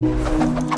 Música